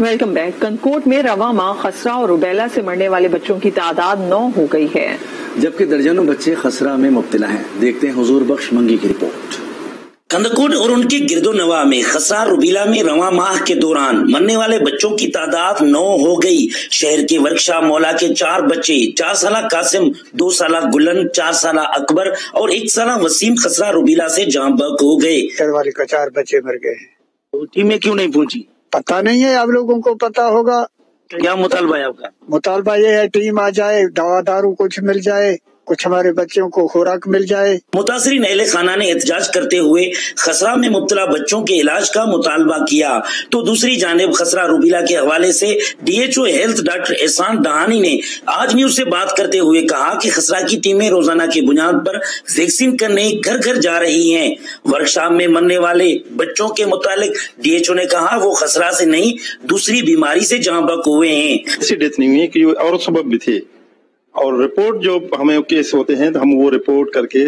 Welcome back. Kandhkot में रवा माह खसरा और रुबेला से मरने वाले बच्चों की तादाद नौ हो गई है। जबकि दर्जनों बच्चे खसरा में मुब्तला हैं। देखते हैं हुजूर बख्श मंगी की रिपोर्ट। कंदकोट और उनके गिरदो नवा में खसरा रुबीला में रवा माह के दौरान मरने वाले बच्चों की तादाद नौ हो गई। शहर के वर्कशॉप मौला के चार बच्चे चार साल कासिम दो साल गुलन चार साल अकबर और एक साल वसीम खसरा रुबीला से जहाँ बक हो गए। वाले का चार बच्चे मर गए तो टीमें क्यों नहीं पहुँची? पता नहीं है आप लोगों को पता होगा। क्या मुतालबा है आपका? मुतालबा ये है टीम आ जाए दवा दारू कुछ मिल जाए कुछ हमारे बच्चों को खुराक मिल जाए। मुतासरी नहले खाना ने एहतजाज करते हुए खसरा में मुबतला बच्चों के इलाज का मुतालबा किया। तो दूसरी जानब खसरा रूबीला के हवाले से ओ हेल्थ डॉक्टर एहसान दहानी ने आज न्यूज़ से बात करते हुए कहा कि खसरा की टीमें रोज़ाना की बुनियाद पर वैक्सीन करने घर घर जा रही है। वर्कशॉप में मरने वाले बच्चों के मुतालिक डी एच ओ ने कहा वो खसरा से नहीं दूसरी बीमारी से जहाँ बक हुए हैं। ऐसी डेथ नहीं हुई है कि और सबब भी थे। और रिपोर्ट जो हमें केस होते हैं तो हम वो रिपोर्ट करके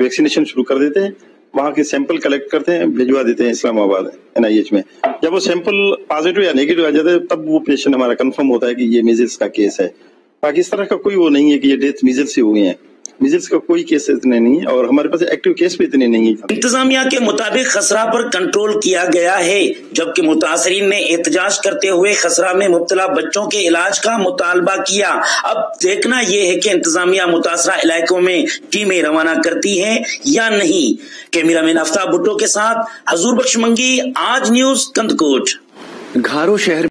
वैक्सीनेशन शुरू कर देते हैं। वहाँ के सैंपल कलेक्ट करते हैं, भिजवा देते हैं इस्लामाबाद एनआईएच में। जब वो सैंपल पॉजिटिव या नेगेटिव आ जाते हैं, तब वो पेशेंट हमारा कंफर्म होता है कि ये मिजल्स का केस है। बाकी इस तरह का कोई वो नहीं है कि ये डेथ मिजल्स से हुई है। मिजिल्स का कोई केस इतने नहीं है और हमारे पास एक्टिव केस भी इतने नहीं है। इंतजामिया के मुताबिक खसरा पर कंट्रोल किया गया है जबकि मुतासरीन ने एहतजाज करते हुए खसरा में मुबतला बच्चों के इलाज का मुतालबा किया। अब देखना यह है कि इंतजामिया मुतासरा इलाकों में टीमें रवाना करती है या नहीं। कैमरा मैन आफ्ताब भुट्टो के साथ हजूर बख्श मंगी आज न्यूज़ कंदकोट। घारो शहर